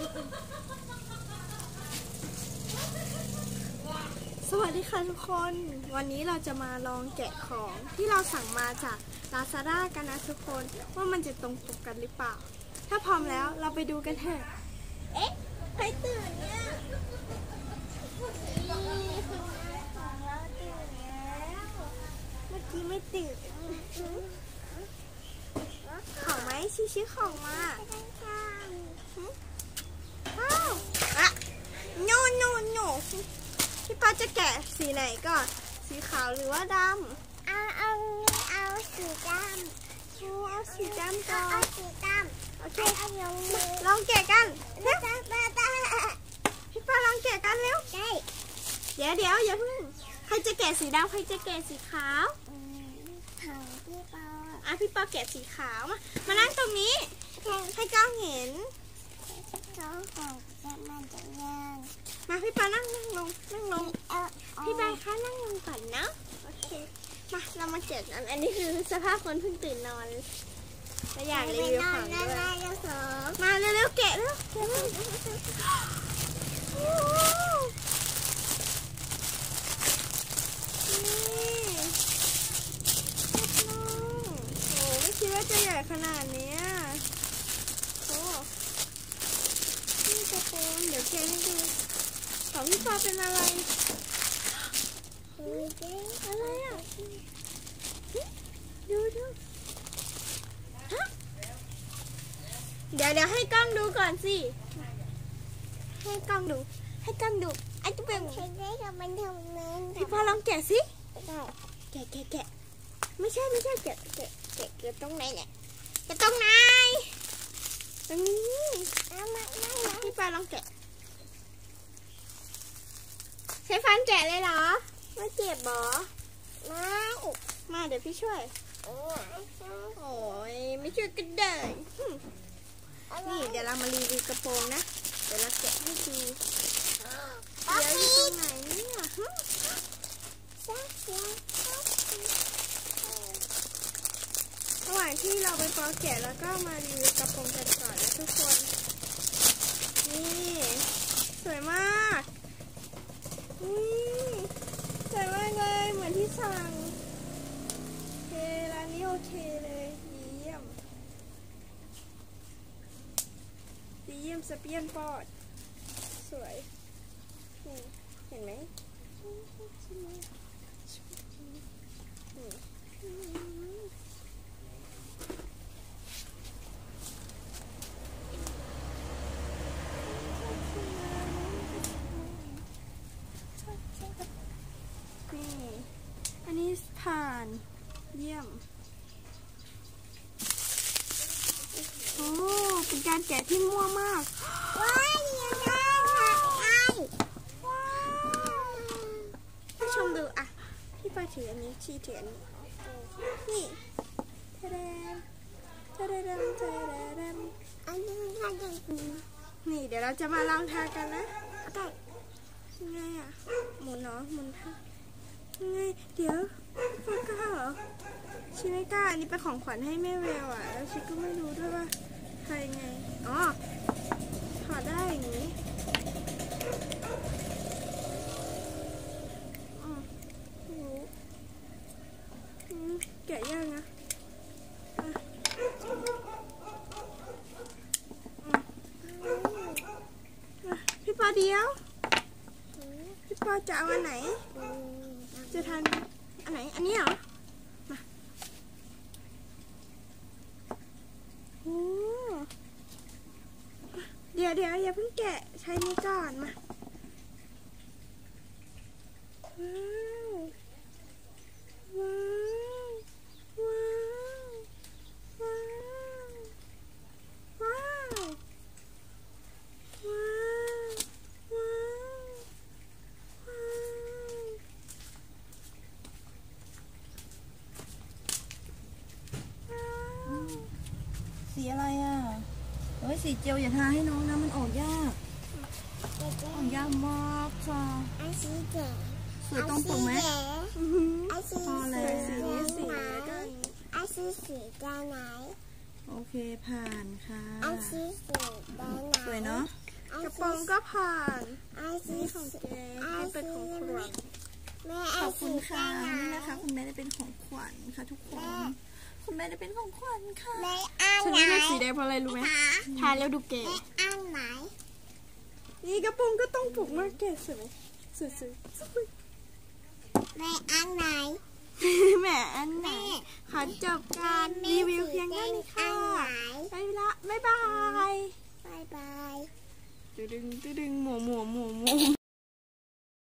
สวัสดีค่ะทุกคน วันนี้เราจะมาลองแกะของที่เราสั่งมาจาก Lazada กันนะทุกคนว่ามันจะตรงปกกันหรือเปล่า ถ้าพร้อมแล้วเราไปดูกันเถอะ เอ๊ะใครตื่นเนี่ยนี่คุณแม่ของเราตื่นแล้วเมื่อกี้ไม่ตื่นของไหมชี้ชี้ของมา ไปกันค่ะ อ้าวอะโนโนโน พี่ป้าจะแกะสีไหนก่อนสีขาวหรือว่าดเอาเอาเอาสีดำำเอาสีดำเอาก่อเอานสีดำโอเคเอาเอาลงมือลองแกะกันตาตาตาตาพี่ป้าลองแกะกันเร็วได้เดี๋ยวเดี๋ยวอย่าเพิ่งใครจะแกะสีดำใครจะแกะสีขาวอืมถังพี่ปออะพี่ปอแกะสีขาวมามานั่งตรงนี้ให้กล้องเห็นเขาของจะมันจะย่าง มาพี่ปอนั่งนั่งลงนั่งลงเออพี่ใบคะนั่งลงก่อนเนาะโอเคมาเรามาแกะกันอันนี้คือสภาพคนเพิ่งตื่นนอนและอยากรีวิวของไปนด้อนวยได้แล้วสองมาเร็วๆแกะเร็วแกะเร็วโอ้โหนี่โอ้โหไม่คิดว่าจะใหญ่ขนาดเนี้ยโอ้นี่กระโปรงเดี๋ยวแกะให้ดู ของพี่ปอเป็นอะไรเฮ้ยเจ๊อะไรอะ ดูดูฮะเดี๋ยวเดี๋ยวให้กล้องดูก่อนสิ ให้กล้องดู ให้กล้องดูไอ้ตุ๊เป็นใช้ได้กับมันทำเงินพี่พอลองแกะสิได้แกะแกะแกะไม่ใช่ไม่ใช่แกะแกะแกะแกะตรงไหนเนี่ยแกะตรงไหนตรงนี้เอามาไม่นะพี่ปาลองแกะใช้ฟันแกะเลยเหรอ ไม่เจ็บเหรอไม่มาเดี๋ยวพี่ช่วย โอ้ยโอ้ยไม่ช่วยกันเลยหึนี่เดี๋ยวเรามารีวิวกระโปรงนะ เดี๋ยวเราแกะให้ดูป๊อปเดี๋ยวอยู่ปี้ตรงไหนเนี่ยหึซักเสียงป๊อปปี้ระหว่างที่เราไปปอแกะแล้วก็มารีวิวกระโปรงกันก่อนนะทุกคน นี่ สวยมากอุ้ย สวยมากเลยเหมือนที่สั่งโอเคร้านนี้โอเคเลยดีเยี่ยมดีเยี่ยมสเปียนปอด สวยเห็นไหมนี่นี่อันนี้ผ่าน เยี่ยม โอ้ เป็นการแกะที่มั่วมาก ว้ายเดี๋ยวนะค่ะไอ้ว้าวชมดูอะ พี่ปาถืออันนี้ชีถืออันนี้นี่ทะเดมทะเดมทะเดมอันนี้น่าจะดีนี่เดี๋ยวเราจะมาลองทากันนะได้ยังไงอะหมุนเนาะหมุนทา ยังไง เดี๋ยวไม่กล้าเหรอชิไม่กล้าอันนี้เป็นของขวัญให้แม่เวลอะ แล้วชิก็ไม่รู้ด้วยว่าทายังไง อ๋อ ถอดได้อย่างนี้อืมแกะยากนะอะอะพี่ปอเดียว พี่ปอจะเอาอันไหน จะทานอันไหน อันนี้เหรอ มาโอ้เดี๋ยวเดี๋ยวอย่าเพิ่งแกะใช้นี้ก่อน มา ว้าว ว้าว ว้าว ว้าว ว้าว ว้าว ว้าวว้าว สีอะไรอะเอ้ยสีเจลอย่าทาให้น้องนะมันออกยากเด็กออกยากมากจ้ะอันสีแดงสวยตรงปกไหมอื้อหืออันสีพอแล้สีวสีไหนแล้วก็อันสีสีแดงไหนโอเคผ่านค่ะอันสีสีแดงไหนสวยเนาะระโปรงก็ผ่านไอซีนี่ของแกให้เป็นของขวัญแม่ไอขอบคุซีณค่ะได้นี่นะนะคะ คุณแม่ได้เป็นของขวัญค่ะทุกคน คุณแม่ได้เป็นของขวัญค่ะแม่อันฉันไหนไม่เลือกสีแดงเพราะอะไรรู้ไหมทานแล้วดูเก๋แม่อันไหนนี่กระโปรงก็ต้องผูกมากเก๋สวยไหมสวยสวยสวยแม่อันไหนแหมอันไหนขอจบการรีวิวเพียงแค่นี้ค่ะอันไหนไปละบ๊ายบาย บายบาย ตึดึงตึดึงหมูหมูหมูหมู